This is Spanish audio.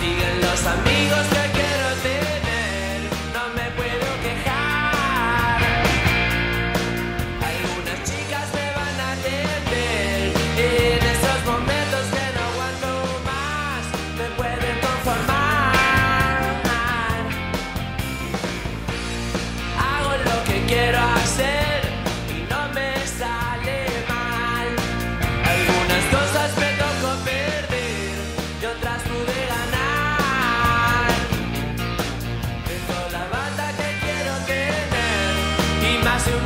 siguen los amigos que quiero tener, no me puedo quejar. Algunas chicas me van a tener en esos momentos que no aguanto más, me pueden conformar. Hago lo que quiero hacer. massive